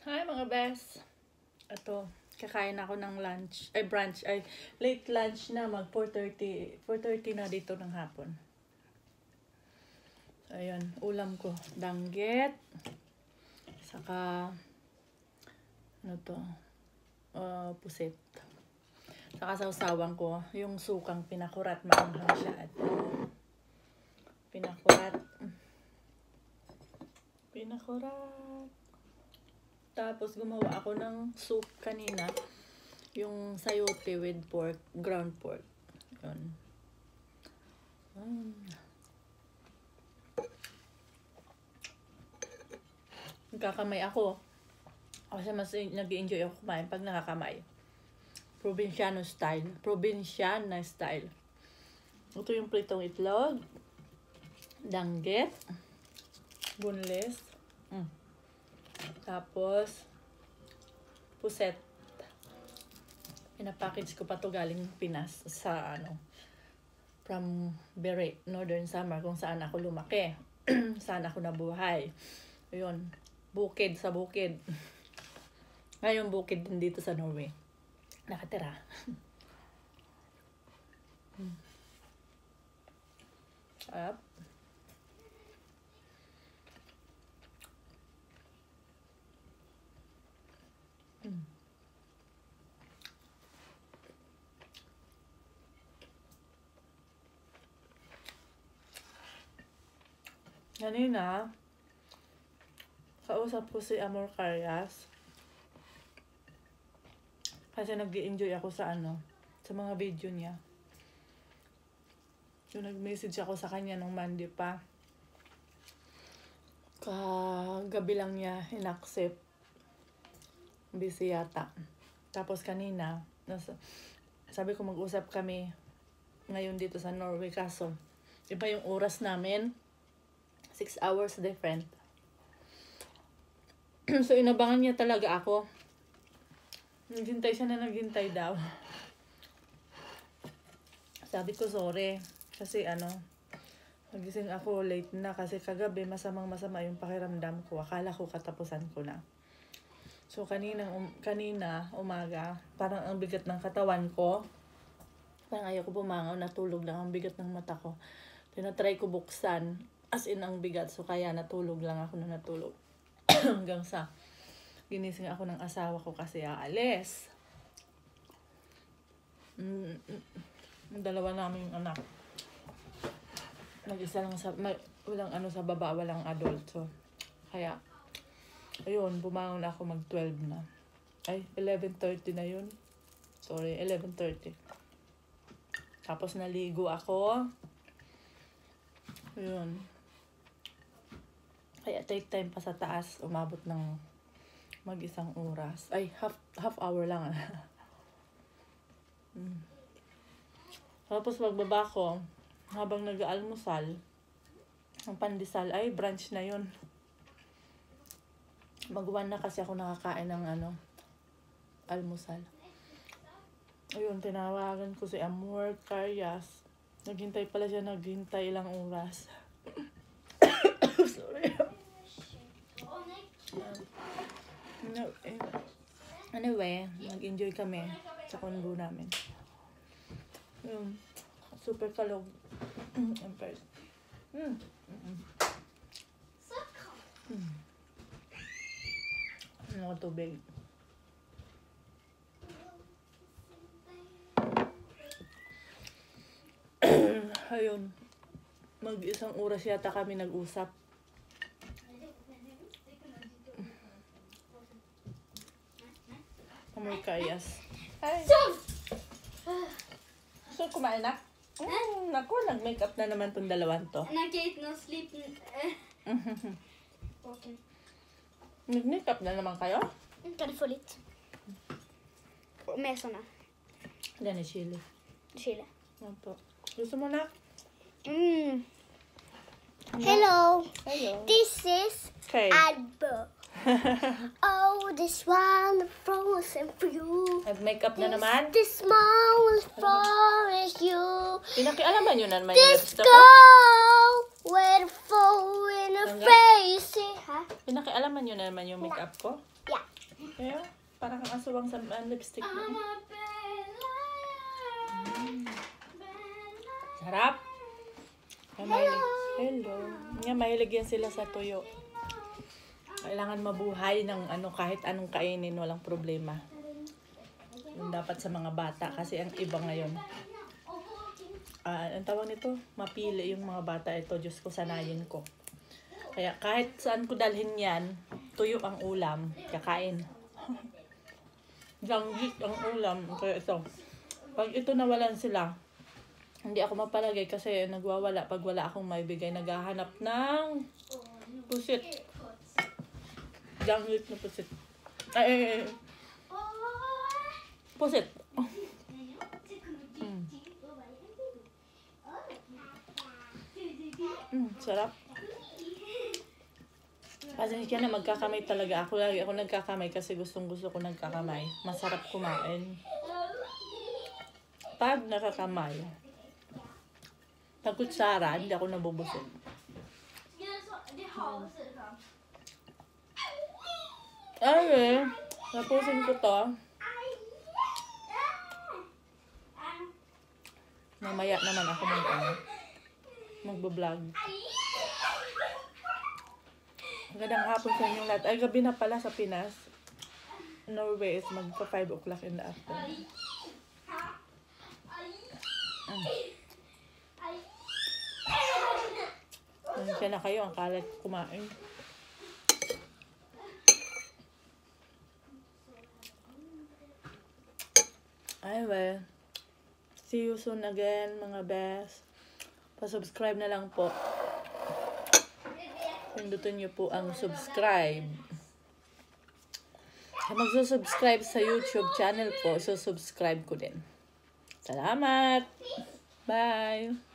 Hi mga best. Ito, kakain ako ng lunch, ay brunch, ay late lunch na mag 4.30, 4.30 na dito ng hapon. So, ayun, ulam ko, danggit, saka, ano to, uh, pusit. Saka sausawan ko, yung sukang pinakurat, maanghang siya. At, pinakurat, pinakurat. Tapos gumawa ako ng soup kanina. Yung sayote with pork, ground pork. Yun. Mm. Nagkakamay ako. Kasi mas nag-enjoy ako kumain pag nakakamay. Provinciano style. Provinciana style. Ito yung pritong itlog. Danggit. Boneless. Mm. Tapos, puset. Pinapackage ko pa to galing Pinas sa ano, from Beret, Northern Summer, kung saan ako lumaki. saan ako nabuhay. Ayun, bukid sa bukid. Ngayon bukid din dito sa Norway. Nakatira. Hmm. Up. Mm. Kanina, kausap ko si Amor Carias. Kasi nag enjoy ako sa ano, sa mga video niya. Yung nag-message ako sa kanya nung Monday pa. Kagabi lang niya in-accept busy yata. Tapos kanina, nasa, sabi ko mag-usap kami ngayon dito sa Norway kaso iba yung oras namin 6 hours different. So inabangan niya talaga ako. Naghintay siya na naghintay daw. Sabi ko sorry. Kasi ano nagising ako late na kasi kagabi masamang masama yung pakiramdam ko. Akala ko katapusan ko na. So, kanina, um, kanina, umaga, parang ang bigat ng katawan ko. Parang ayaw ko bumangaw, natulog lang ang bigat ng mata ko. Tinatry ko buksan, as in ang bigat. So, kaya natulog lang ako na natulog. Hanggang sa, ginising ako ng asawa ko kasi aalis. Mm, mm, dalawa namin yung anak. Mag-isa lang sa, may, walang ano sa baba, walang adult. So, kaya, ayun, bumangon ako mag 12 na. Ay, 11.30 na yun. Sorry, 11.30. Tapos naligo ako. Ayun. Kaya take time pa sa taas. Umabot ng mag-isang oras. Ay, half, half hour lang. hmm. Tapos magbaba ko. Habang nag-almusal, ang pandesal, ay, brunch na yun magwan na kasi ako nakakain ng ano, almusal. Ayun, tinawagan ko si Amor Carias. Naghintay pala siya, naghintay ilang oras. Sorry. No, eh. Anyway, nag-enjoy kami sa condo namin. Ayun, super kalog. Empire. Mm. Mm. Mm. Ano ko tubig. Ayun. Mag-isang oras yata kami nag-usap. Amoy kayas. Ay. So, kumain na? Mm, naku, nag-makeup na naman tong dalawan to. Nag-eat no sleep. okay. Nag-makeup na naman kayo? Kan få litt? Mer sånne. Yan ni chili. Chili. Yan po. Gusto mo na? Mm. Hello. Hello. This is Okay. Adbo. oh, this one frozen for you. Nag-makeup na naman? This small for you. Pinakialaman nyo na naman yung This lipstick ko? girl with fool in her face. Ha? Pinakialaman nyo na naman yung makeup ko? Yeah. Kaya, parang kang aswang sa uh, lipstick mo. Liar. Sarap! Nga mahilig. Hello. Nga mahilig yan sila sa tuyo. Kailangan mabuhay ng ano kahit anong kainin, walang problema. Yung dapat sa mga bata kasi ang iba ngayon. Ah, ang tawag nito, mapili yung mga bata ito. Diyos ko, sanayin ko. Kaya kahit saan ko dalhin yan, tuyo ang ulam, kakain. Langgit ang ulam. Kaya ito, pag ito nawalan sila, hindi ako mapalagay kasi nagwawala pag wala akong maibigay. Naghahanap ng pusit. Langgit na pusit. Ay, ay, ay. Pusit. Mm. Mm, sarap. Pasensya na magkakamay talaga. Ako lagi ako nagkakamay kasi gustong gusto ko nagkakamay. Masarap kumain. Pag nakakamay, pag kutsara, hindi ako nabubusog. Ay, tapusin ko to. Mamaya naman ako mag ano, magbablog. Magandang hapon sa inyong lahat. Ay, gabi na pala sa Pinas. Norway is magpa 5 o'clock in the afternoon. Mm. Nandiyan na kayo, ang kalat kumain. Ay, well. See you soon again, mga best. Pa-subscribe na lang po. Pindutin niyo po ang subscribe. Sa magsusubscribe sa YouTube channel ko, susubscribe ko din. Salamat! Bye!